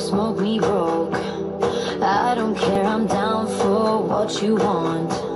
smoke, smoke me broke. I don't care, I'm down for what you want.